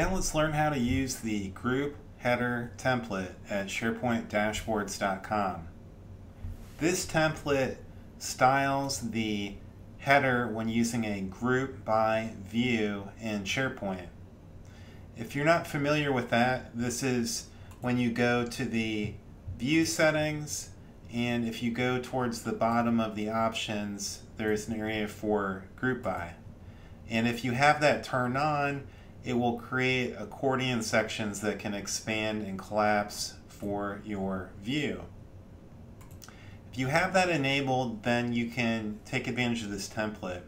Now let's learn how to use the group header template at SharePointDashboards.com. This template styles the header when using a group by view in SharePoint. If you're not familiar with that, this is when you go to the view settings and if you go towards the bottom of the options, there's an area for group by. And if you have that turned on, it will create accordion sections that can expand and collapse for your view. If you have that enabled, then you can take advantage of this template.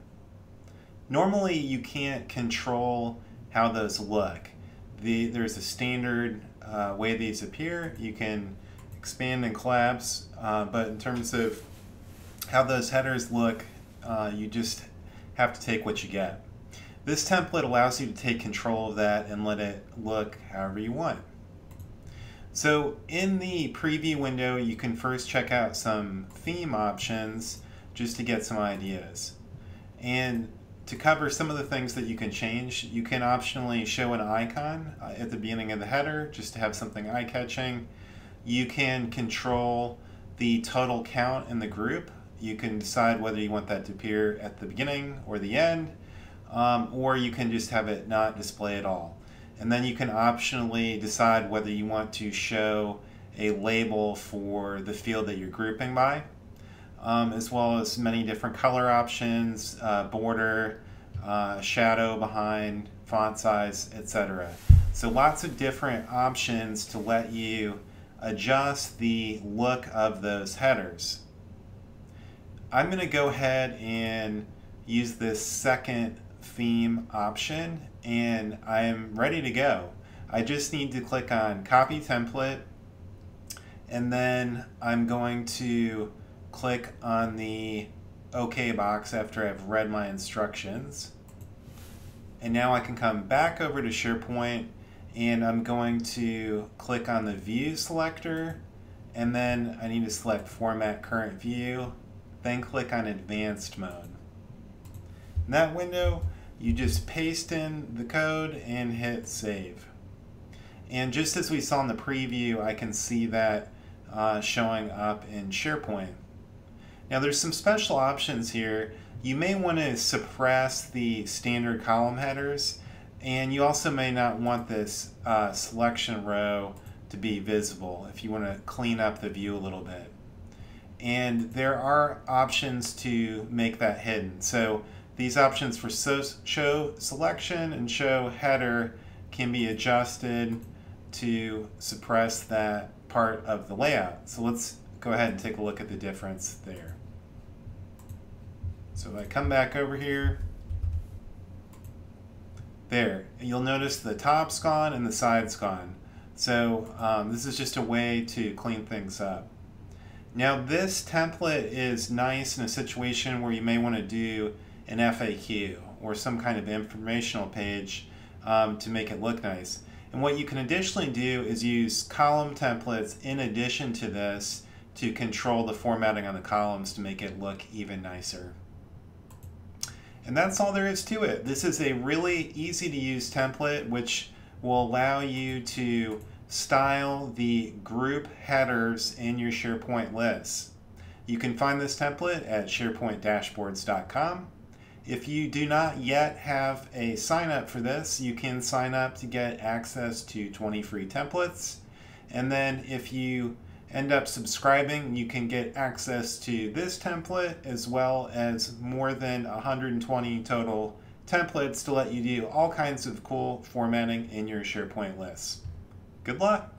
Normally, you can't control how those look. The, there's a standard uh, way these appear. You can expand and collapse, uh, but in terms of how those headers look, uh, you just have to take what you get. This template allows you to take control of that and let it look however you want. So in the preview window, you can first check out some theme options just to get some ideas. And to cover some of the things that you can change, you can optionally show an icon uh, at the beginning of the header just to have something eye-catching. You can control the total count in the group. You can decide whether you want that to appear at the beginning or the end um, or you can just have it not display at all. And then you can optionally decide whether you want to show a label for the field that you're grouping by, um, as well as many different color options, uh, border, uh, shadow behind, font size, etc. So lots of different options to let you adjust the look of those headers. I'm going to go ahead and use this second theme option and I am ready to go. I just need to click on copy template and then I'm going to click on the OK box after I've read my instructions. And now I can come back over to SharePoint and I'm going to click on the view selector and then I need to select format current view then click on advanced mode. In that window you just paste in the code and hit save. And just as we saw in the preview, I can see that uh, showing up in SharePoint. Now there's some special options here. You may want to suppress the standard column headers and you also may not want this uh, selection row to be visible if you want to clean up the view a little bit. And there are options to make that hidden. So these options for so, show selection and show header can be adjusted to suppress that part of the layout. So let's go ahead and take a look at the difference there. So if I come back over here, there, you'll notice the top's gone and the side's gone. So um, this is just a way to clean things up. Now this template is nice in a situation where you may want to do an FAQ or some kind of informational page um, to make it look nice. And what you can additionally do is use column templates in addition to this to control the formatting on the columns to make it look even nicer. And that's all there is to it. This is a really easy to use template which will allow you to style the group headers in your SharePoint lists. You can find this template at sharepointdashboards.com. If you do not yet have a sign up for this, you can sign up to get access to 20 free templates. And then if you end up subscribing, you can get access to this template as well as more than 120 total templates to let you do all kinds of cool formatting in your SharePoint lists. Good luck!